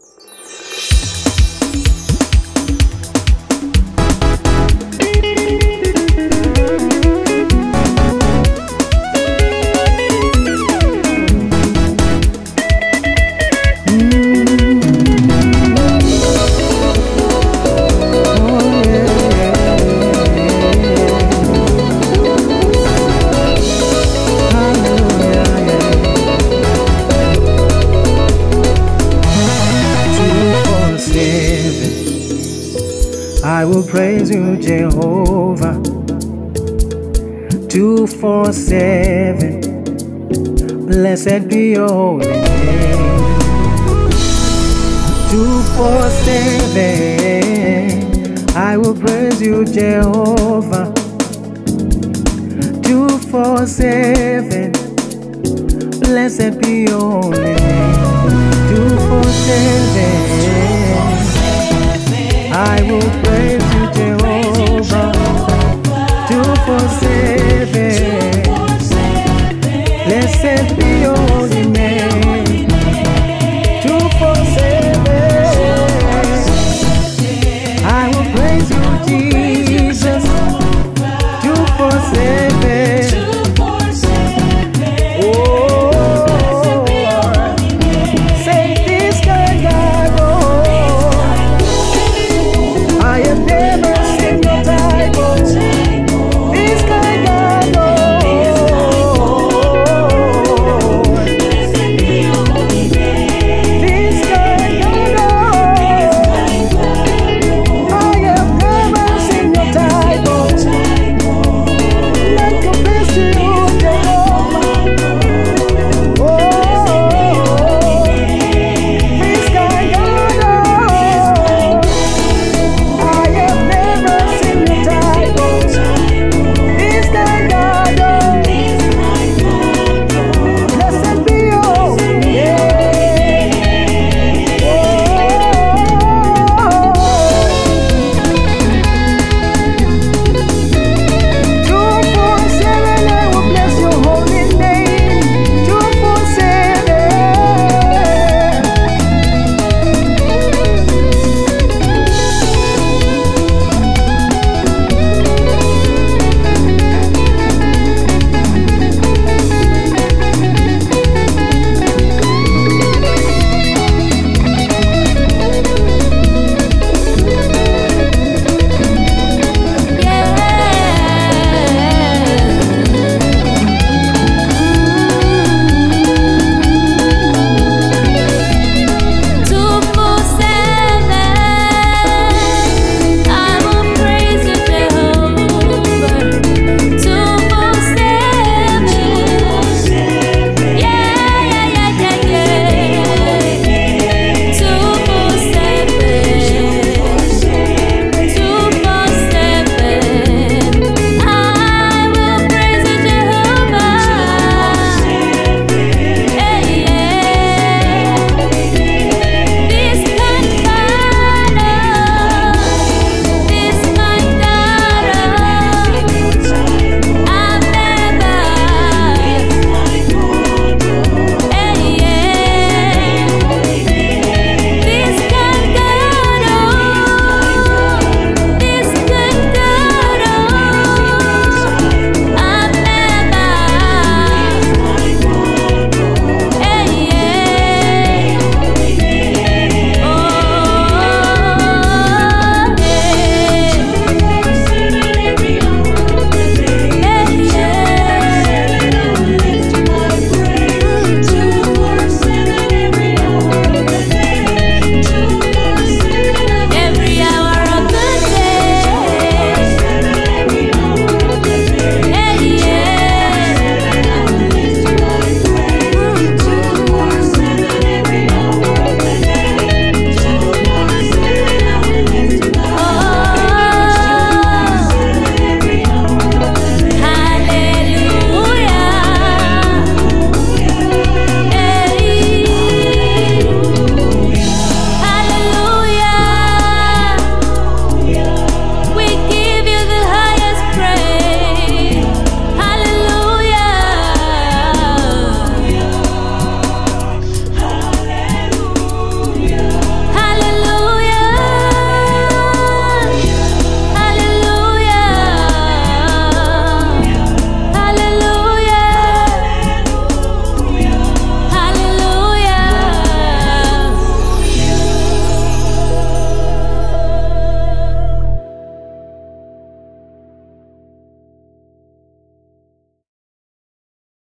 you I will praise you, Jehovah. Two, four, seven. Blessed be your holy name. Two, four, seven. I will praise you, Jehovah. Two, four, seven. Blessed be your holy name. Two, four, seven. I will blessed